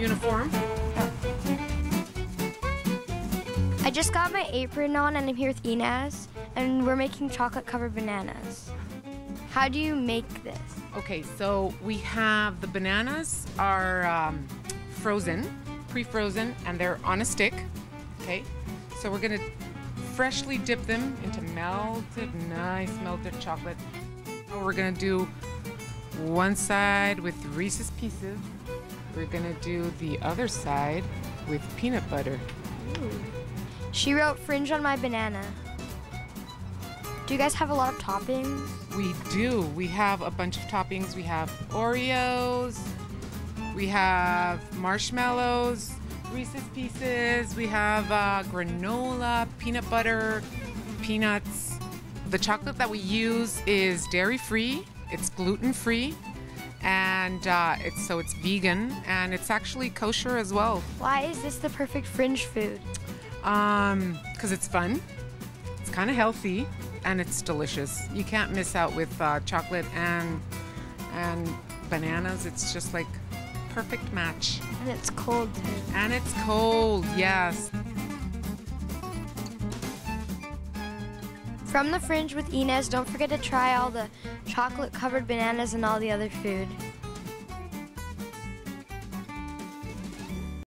uniform. I just got my apron on and I'm here with Inez, and we're making chocolate covered bananas. How do you make this? Okay, so we have the bananas are um, frozen, pre-frozen, and they're on a stick. Okay, so we're gonna freshly dip them into melted, nice melted chocolate. We're gonna do one side with Reese's Pieces. We're gonna do the other side with peanut butter. She wrote fringe on my banana. Do you guys have a lot of toppings? We do. We have a bunch of toppings. We have Oreos. We have marshmallows, Reese's Pieces. We have uh, granola, peanut butter, peanuts. The chocolate that we use is dairy free. It's gluten free, and uh, it's so it's vegan and it's actually kosher as well. Why is this the perfect fringe food? Um, because it's fun. It's kind of healthy and it's delicious. You can't miss out with uh, chocolate and and bananas. It's just like perfect match. And it's cold too. And it's cold. Yes. From the fringe with Inez, don't forget to try all the chocolate covered bananas and all the other food.